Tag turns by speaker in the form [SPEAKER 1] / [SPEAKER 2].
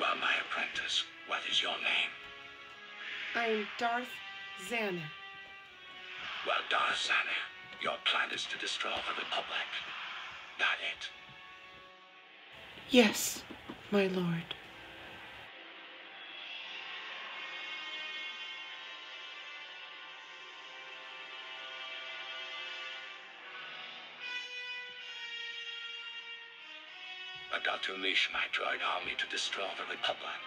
[SPEAKER 1] Well, my apprentice, what is your name?
[SPEAKER 2] I am Darth Zannah.
[SPEAKER 1] Well, Darth Zannah, your plan is to destroy the Republic. That it?
[SPEAKER 2] Yes, my lord.
[SPEAKER 1] I got to unleash my droid army to destroy the Republic.